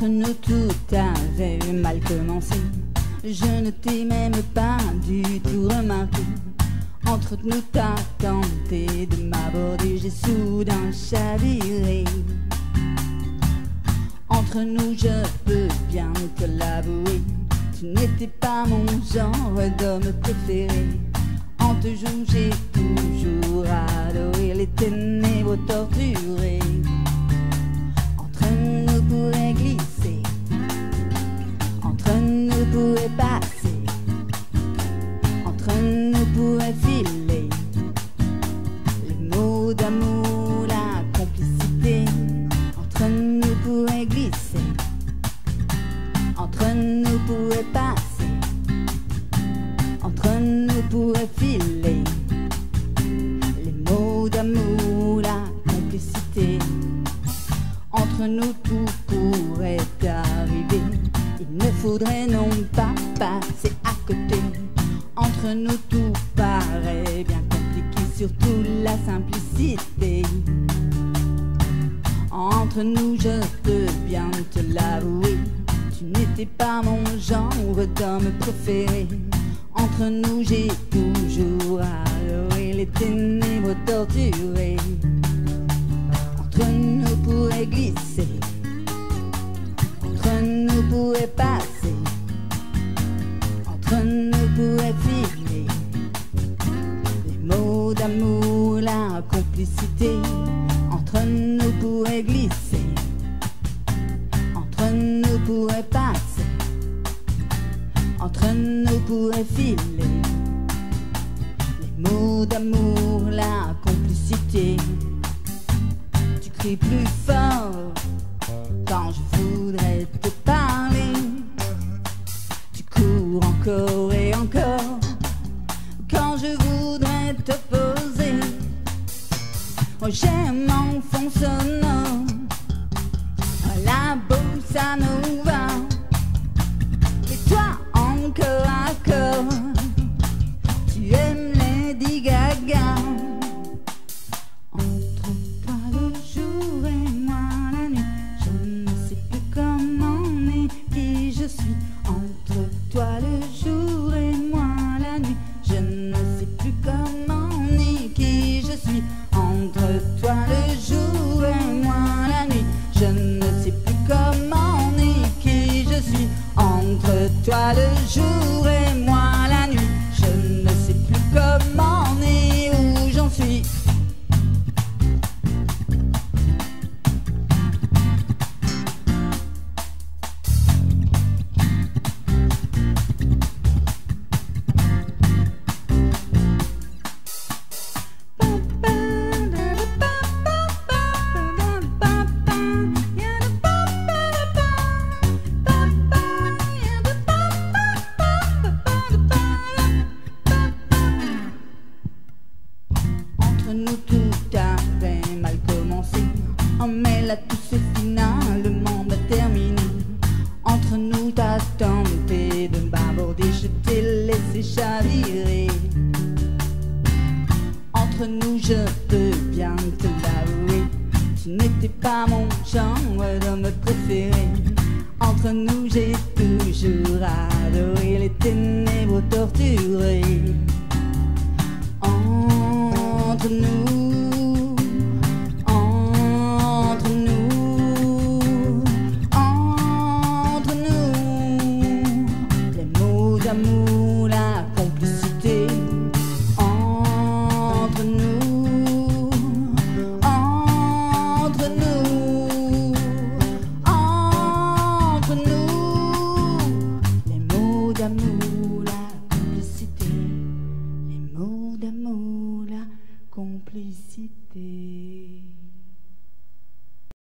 Entre nous tout avait mal commencé. Je ne t'ai même pas du tout remarqué. Entre nous t'as tenté de m'aborder, j'ai soudain chaviré. Entre nous je peux bien te l'avouer, tu n'étais pas mon genre d'homme préféré. En te joue j'ai toujours adoré les ténèbres torturées. Pourrait glisser, entre nous pourrait passer, entre nous pourrait filer les mots d'amour, la complicité. Entre nous tout pourrait arriver. Il ne faudrait non pas passer à côté. Entre nous tout paraît bien compliqué, surtout la simplicité. Entre nous, je peux bien te l'avouer. Tu n'étais pas mon genre d'homme préféré. Entre nous, j'ai toujours adoré les ténèbres torturées. Entre nous pourrait glisser, entre nous pourrait passer, entre nous pourrait filer les mots d'amour, la complicité. Entre nous pourrait glisser, pourrait passer, entre nous pourrait filer les mots d'amour, la complicité. Tu cries plus fort quand je voudrais te parler. Tu cours encore et encore quand je voudrais te poser. Oh, j'aime mon fond la bossa nova. Et toi encore à corps, tu aimes Lady Gaga. Entre toi le jour et moi la nuit, je ne sais plus comment ni qui je suis. Entre toi le jour et moi la nuit, je ne sais plus comment ni qui je suis. Entre toi le jour Entre toi Entre nous je peux bien te l'avouer Tu n'étais pas mon genre d'homme préféré Entre nous j'ai toujours adoré les ténèbres torturées. Entre nous, entre nous, entre nous, les mots d'amour,